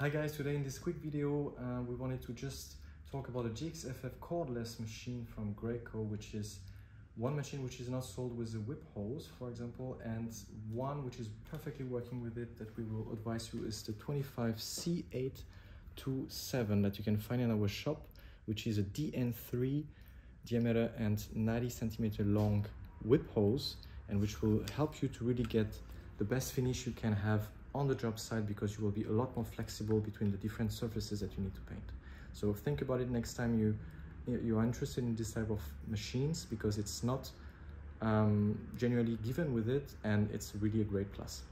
Hi guys, today in this quick video uh, we wanted to just talk about a GXFF cordless machine from Graco which is one machine which is not sold with a whip hose for example and one which is perfectly working with it that we will advise you is the 25C827 that you can find in our shop which is a DN3 diameter and 90 centimeter long whip hose and which will help you to really get the best finish you can have on the job site because you will be a lot more flexible between the different surfaces that you need to paint. So think about it next time you you are interested in this type of machines because it's not um, genuinely given with it and it's really a great plus.